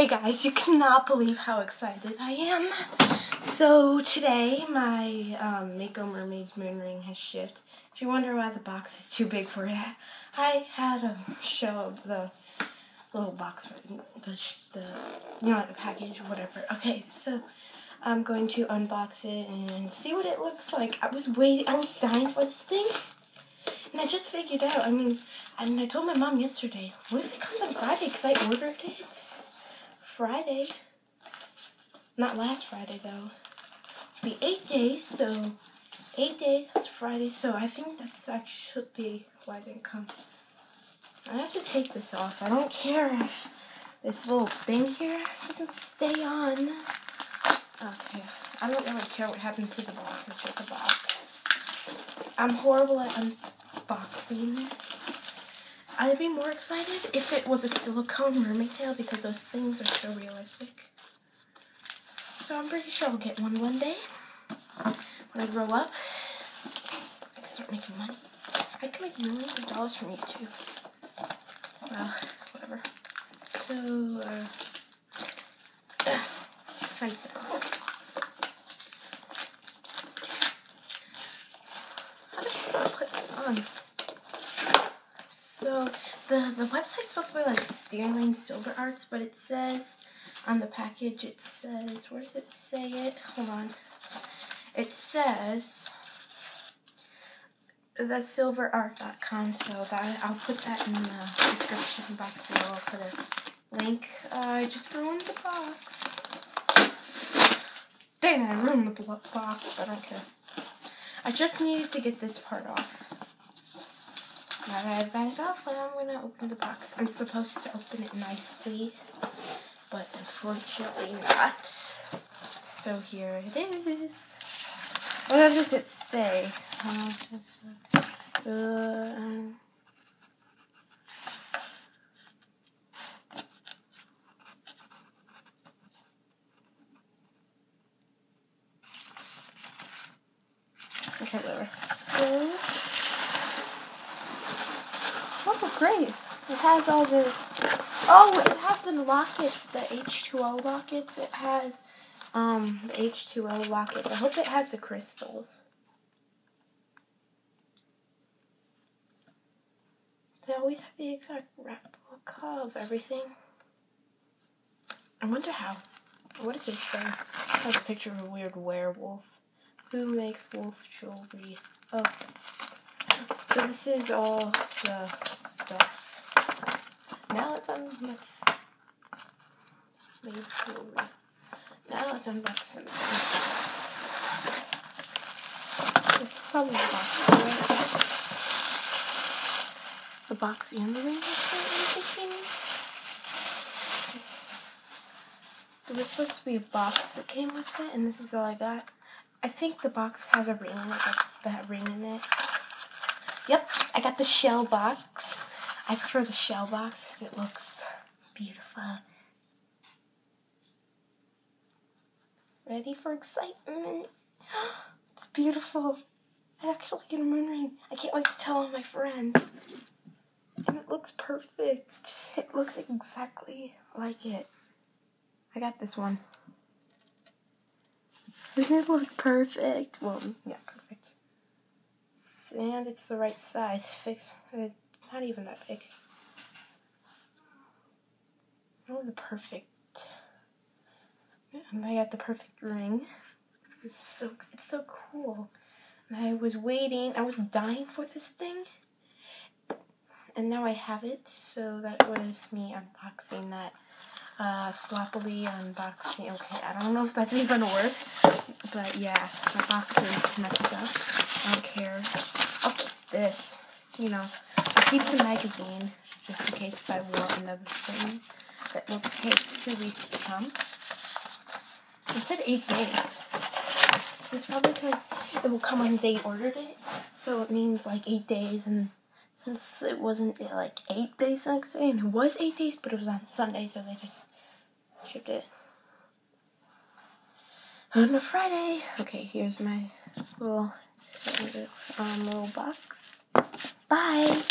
Okay, guys, you cannot believe how excited I am. So today, my um, Mako Mermaid's moon ring has shipped. If you wonder why the box is too big for it, I had a show of the little box the, the not a package, whatever. Okay, so I'm going to unbox it and see what it looks like. I was waiting, I was dying for this thing. And I just figured out, I mean, and I told my mom yesterday, what if it comes on Friday? Because I ordered it. Friday. Not last Friday though. It'll be eight days, so eight days was Friday, so I think that's actually why I didn't come. I have to take this off. I don't care if this little thing here doesn't stay on. Okay. I don't really care what happens to the box. It's just a box. I'm horrible at unboxing. I'd be more excited if it was a silicone mermaid tail because those things are so realistic. So I'm pretty sure I'll get one one day when I grow up and start making money. I can make millions of dollars from YouTube. Well, whatever. So, uh, trying to How I put this on? The the website's supposed to be like Sterling Silver Arts, but it says on the package it says where does it say it? Hold on. It says the silverart.com so that I'll put that in the description box below. I'll put a link. Uh, I just ruined the box. Dang, I ruined the box, but I don't care. I just needed to get this part off. Now that I've got it off, I'm going to open the box. I'm supposed to open it nicely, but unfortunately not. So here it is. What does it say? Uh, um, okay. So, Oh, great. It has all the... Oh, it has the lockets, the H2O lockets. It has um, the H2O lockets. I hope it has the crystals. They always have the exact replica of everything. I wonder how. What does it say? It has a picture of a weird werewolf. Who makes wolf jewelry? Oh. So this is all the. Let's unbox. Maybe Now let's unbox some. This is probably the box. The box and the ring. I'm thinking. There was supposed to be a box that came with it, and this is all I got. I think the box has a ring. That's that ring in it. Yep, I got the shell box. I prefer the shell box because it looks beautiful. Ready for excitement? It's beautiful. I actually get a moon ring. I can't wait to tell all my friends. And it looks perfect. It looks exactly like it. I got this one. Doesn't it look perfect? Well, yeah, perfect. and it's the right size. Fix, not even that big. Oh, the perfect. And I got the perfect ring. It's so it's so cool. And I was waiting. I was dying for this thing. And now I have it. So that was me unboxing that. Uh, sloppily unboxing. Okay, I don't know if that's even a word. But yeah, my box is messed up. I don't care. I'll keep this. You know, keep the magazine just in case if I want another thing that will take two weeks to come. It said eight days. It's probably because it will come when they ordered it, so it means like eight days. And since it wasn't like eight days next day, and it was eight days, but it was on Sunday, so they just shipped it on a Friday. Okay, here's my little um, little box. Bye.